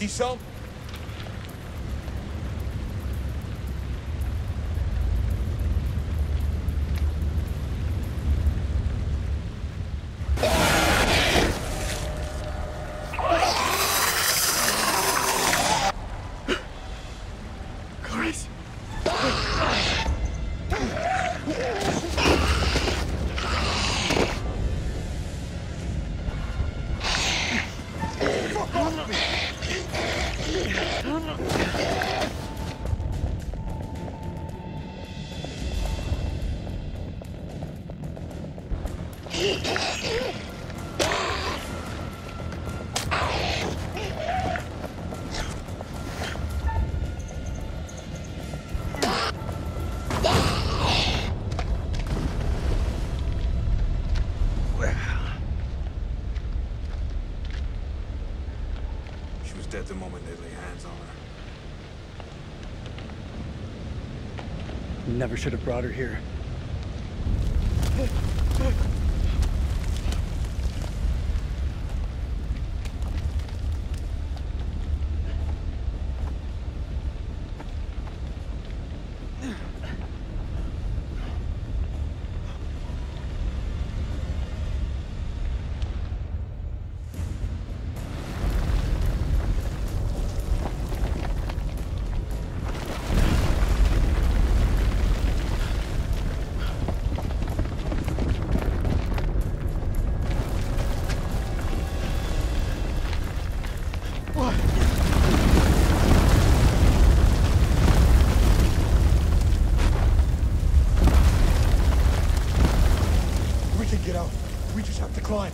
See some? Dead the moment they lay hands on her. Never should have brought her here. Get out. We just have to climb.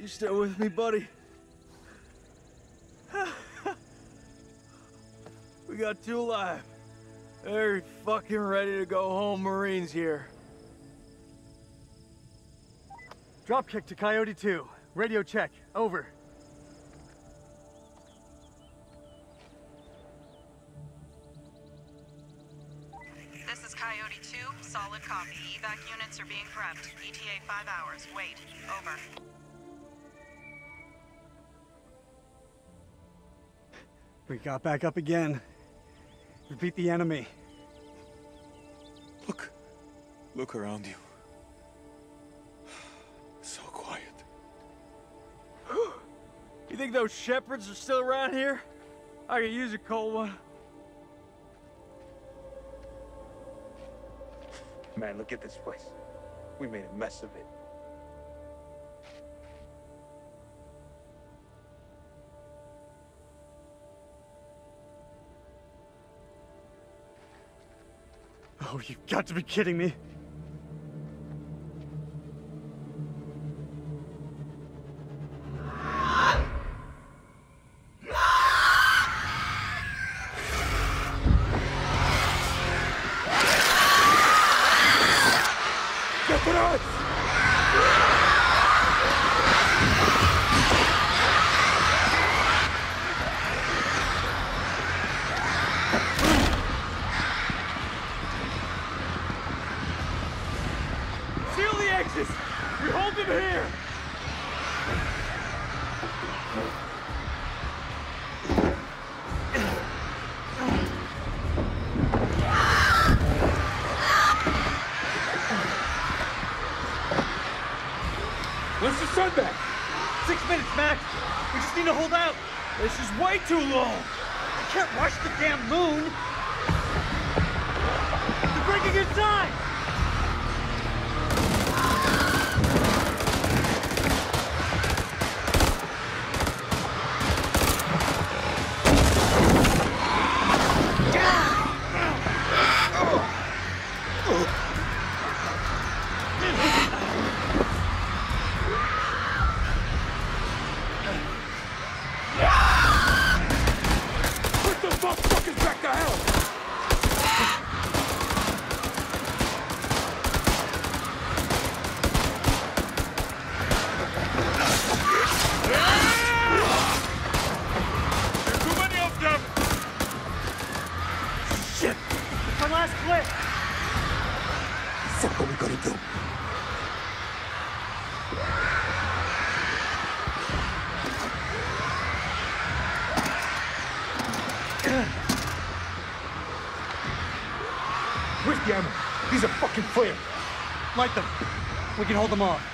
You still with me, buddy? we got two alive. They're fucking ready to go home, Marines here. Dropkick to Coyote 2. Radio check. Over. This is Coyote 2, solid copy. Evac units are being prepped. ETA 5 hours. Wait. Over. We got back up again. We beat the enemy. Look. Look around you. So quiet. You think those shepherds are still around here? I could use a cold one. Man, look at this place. We made a mess of it. Oh, you've got to be kidding me. When's the sun back? Six minutes, Max. We just need to hold out. This is way too long. I can't watch the damn moon. They're breaking inside! Can hold them off.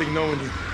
Interesting knowing you.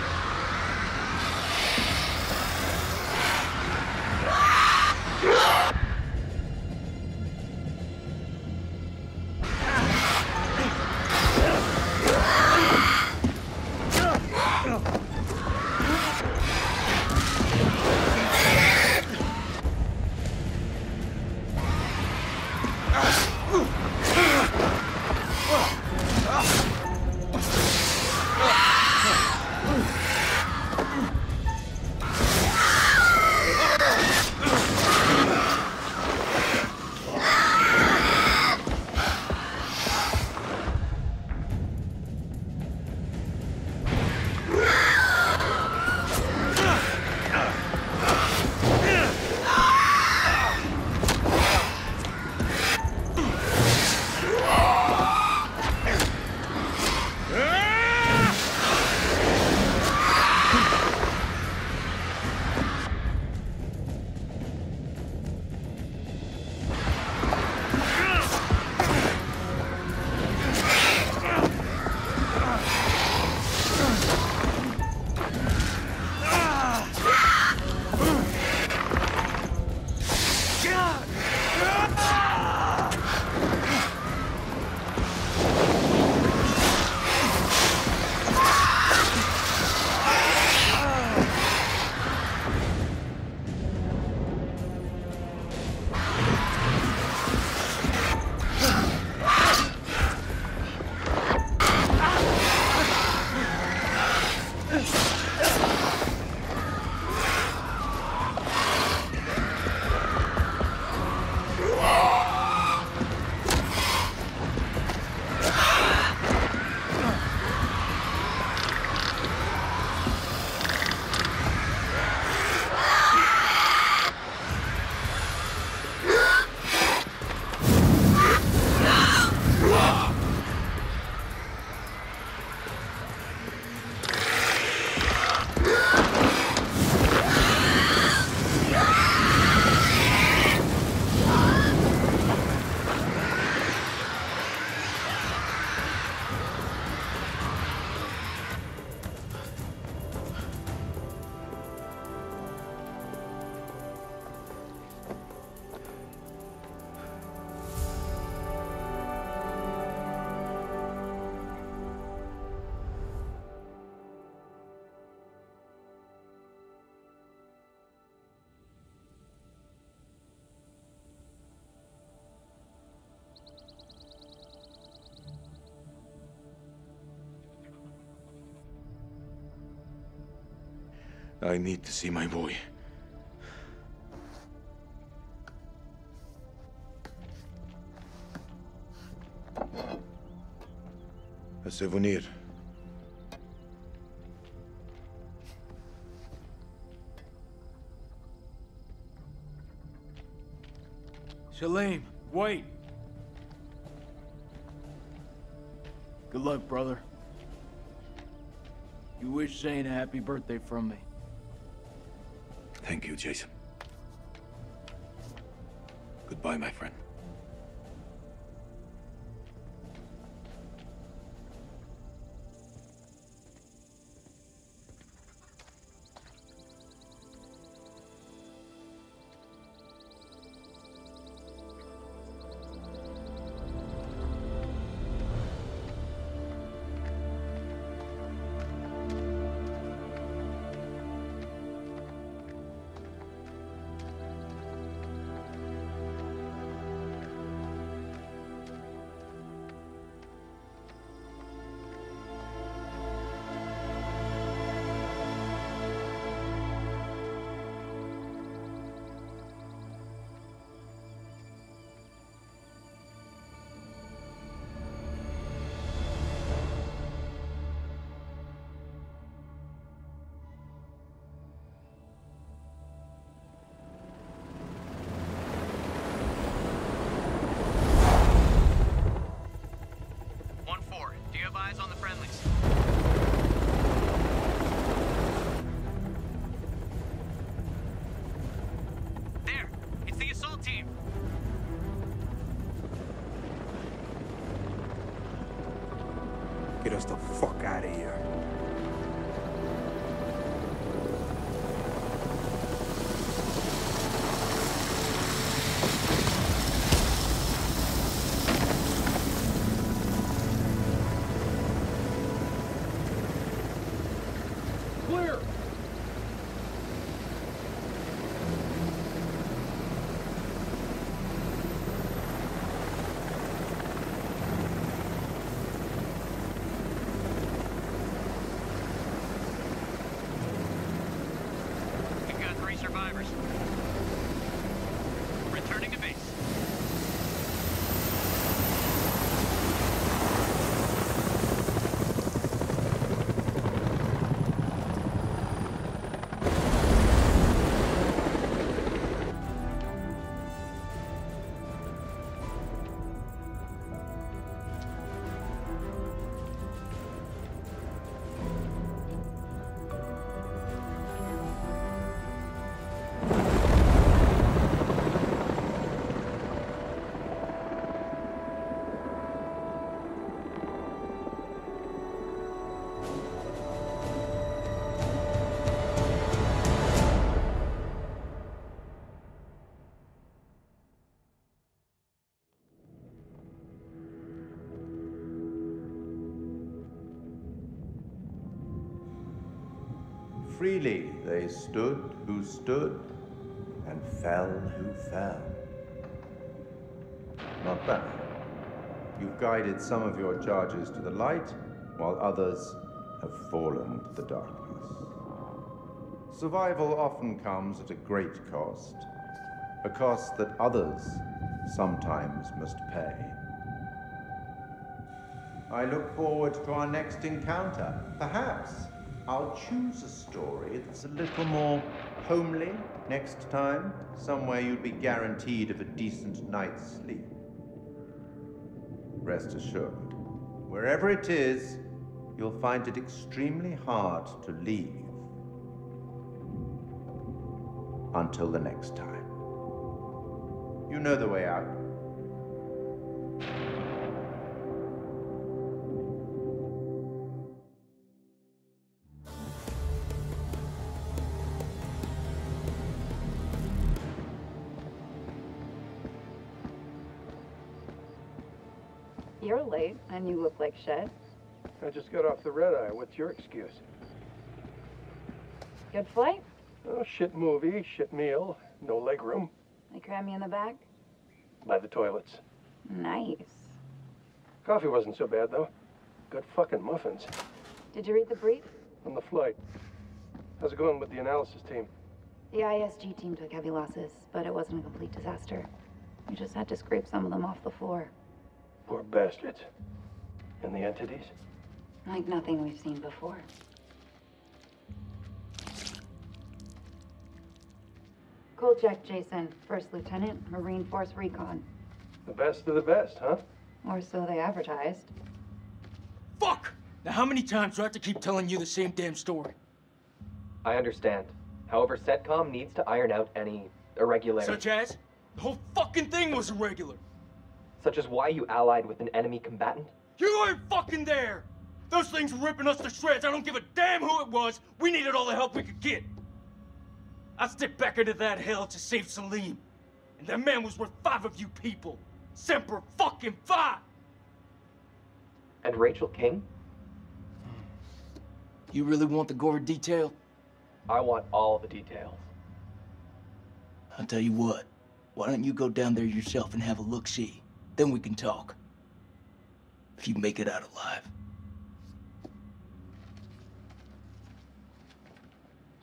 I need to see my boy. A souvenir. Salim, wait. Good luck, brother. You wish Zane a happy birthday from me. Jason. Goodbye, my friend. Get us the fuck out of here. Freely they stood who stood, and fell who fell. Not bad. You've guided some of your charges to the light, while others have fallen to the darkness. Survival often comes at a great cost, a cost that others sometimes must pay. I look forward to our next encounter. Perhaps I'll choose a story that's a little more homely next time, somewhere you'd be guaranteed of a decent night's sleep. Rest assured, wherever it is, you'll find it extremely hard to leave. Until the next time. You know the way out. You're late, and you look like shit. I just got off the red eye. What's your excuse? Good flight? Oh, shit movie, shit meal, no leg room. They cram you in the back? By the toilets. Nice. Coffee wasn't so bad, though. Good fucking muffins. Did you read the brief? On the flight. How's it going with the analysis team? The ISG team took heavy losses, but it wasn't a complete disaster. We just had to scrape some of them off the floor. Poor bastards. And the entities? Like nothing we've seen before. Kolchak Jason, First Lieutenant, Marine Force Recon. The best of the best, huh? Or so they advertised. Fuck! Now how many times do I have to keep telling you the same damn story? I understand. However, CENTCOM needs to iron out any irregularities. Such as? The whole fucking thing was irregular. Such as why you allied with an enemy combatant? You weren't fucking there! Those things were ripping us to shreds. I don't give a damn who it was. We needed all the help we could get. I stepped back into that hell to save Salim. And that man was worth five of you people. Semper fucking fi! And Rachel King? Hmm. You really want the gory detail? I want all the details. I'll tell you what. Why don't you go down there yourself and have a look-see? Then we can talk. If you make it out alive.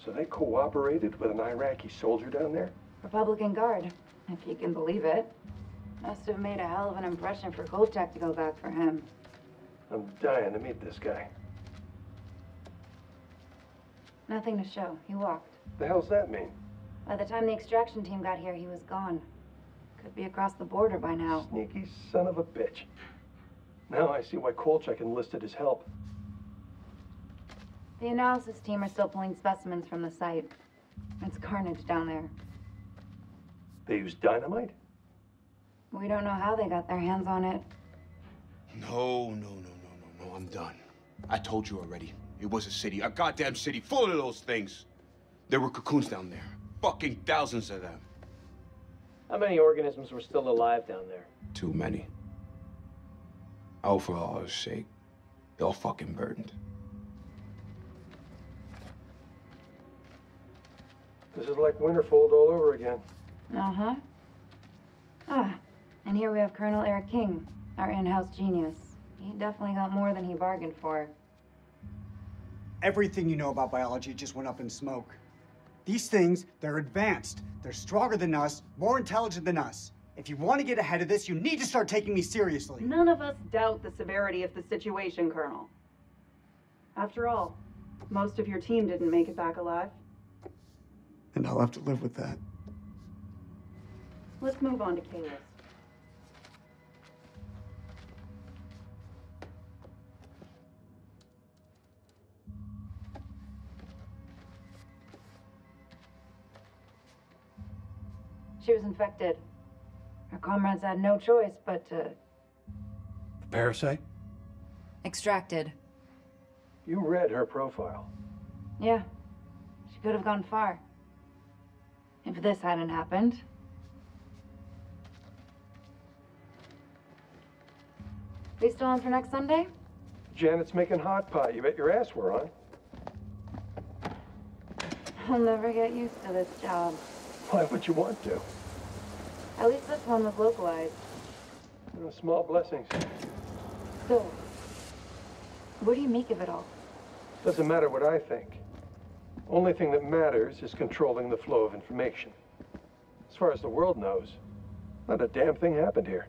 So they cooperated with an Iraqi soldier down there? Republican Guard, if you can believe it. Must have made a hell of an impression for Kolchak to go back for him. I'm dying to meet this guy. Nothing to show. He walked. The hell's that mean? By the time the extraction team got here, he was gone. Could be across the border by now. Sneaky son of a bitch. Now I see why Kolchak enlisted his help. The analysis team are still pulling specimens from the site. It's carnage down there. They used dynamite? We don't know how they got their hands on it. No, no, no, no, no, no. I'm done. I told you already. It was a city, a goddamn city full of those things. There were cocoons down there. Fucking thousands of them. How many organisms were still alive down there? Too many. Oh, for Allah's sake. They all fucking burned. This is like Winterfold all over again. Uh huh. Ah, and here we have Colonel Eric King, our in house genius. He definitely got more than he bargained for. Everything you know about biology just went up in smoke. These things, they're advanced. They're stronger than us, more intelligent than us. If you want to get ahead of this, you need to start taking me seriously. None of us doubt the severity of the situation, Colonel. After all, most of your team didn't make it back alive. And I'll have to live with that. Let's move on to Kalis. She was infected. Her comrades had no choice but to. The parasite? Extracted. You read her profile. Yeah. She could have gone far. If this hadn't happened. We still on for next Sunday? Janet's making hot pot. You bet your ass we're on. I'll never get used to this job. Why would you want to? At least this one was localized. You know, small blessings. Still, what do you make of it all? Doesn't matter what I think. Only thing that matters is controlling the flow of information. As far as the world knows, not a damn thing happened here.